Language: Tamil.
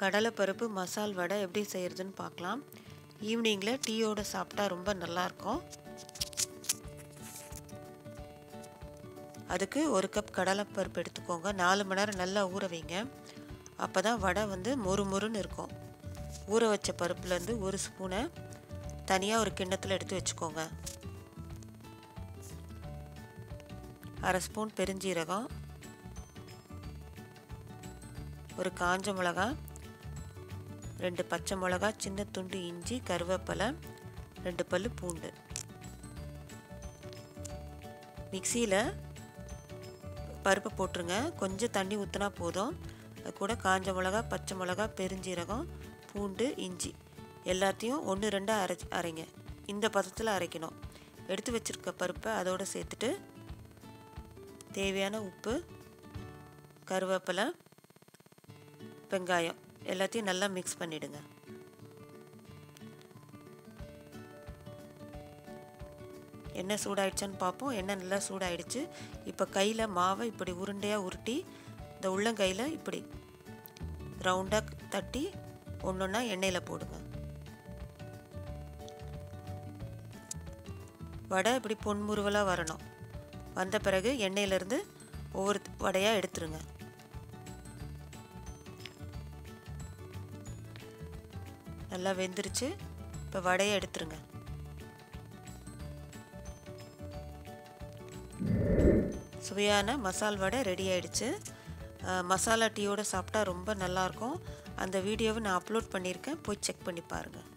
கடலைப்பருப்பு மசால் வடை எப்படி செய்கிறதுன்னு பார்க்கலாம். ஈவினிங்கில் டீயோடு சாப்பிட்டா ரொம்ப நல்லாயிருக்கும். அதுக்கு ஒரு கப் கடலைப்பருப்பு எடுத்துக்கோங்க. நாலு மணி நேரம் நல்லா ஊற வைங்க. அப்போ தான் வடை வந்து மொறு மொறுன்னு இருக்கும். ஊற வச்ச பருப்புலேருந்து ஒரு ஸ்பூனை தனியாக ஒரு கிண்ணத்தில் எடுத்து வச்சுக்கோங்க. அரை ஸ்பூன் பெருஞ்சீரகம் ஒரு காஞ்ச மிளகா ரெண்டு பச்சை மிளகா சின்ன துண்டு இஞ்சி கருவேப்பிலை ரெண்டு பல் பூண்டு. மிக்சியில் பருப்பு போட்டுருங்க. கொஞ்சம் தண்ணி ஊற்றினா போதும். அது கூட காஞ்ச மிளகா பச்சை மிளகா பெருஞ்சீரகம் பூண்டு இஞ்சி. எல்லாத்தையும் ஒன்று ரெண்டாக அரை அரைங்க. இந்த பதத்தில் அரைக்கணும். எடுத்து வச்சுருக்க பருப்பை அதோடு சேர்த்துட்டு தேவையான உப்பு கருவேப்பிலை வெங்காயம். எல்லாத்தையும் நல்லா மிக்ஸ் பண்ணிவிடுங்க எண்ணெய் சூடாயிடுச்சான்னு பார்ப்போம் எண்ணெய் நல்லா சூடாயிடுச்சு. இப்போ கையில் மாவை இப்படி உருண்டையாக உருட்டி இந்த உள்ளங்கையில் இப்படி ரவுண்டாக தட்டி ஒன்று ஒன்றா எண்ணெயில் போடுங்க. வடை இப்படி பொன்முருவலாக வரணும். வந்த பிறகு எண்ணெயிலேருந்து ஒவ்வொரு வடையாக எடுத்துருங்க. நல்லா வெந்துருச்சு. இப்போ வடையை எடுத்துருங்க. சுவையான மசால் வடை ரெடி ஆயிடுச்சு. மசாலா டீயோடு சாப்பிட்டா ரொம்ப நல்லாயிருக்கும் அந்த வீடியோவை நான் அப்லோட் பண்ணியிருக்கேன். போய் செக் பண்ணி பாருங்கள்